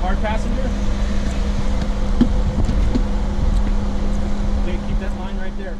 Hard passenger. Okay, keep that line right there.